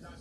Дальше.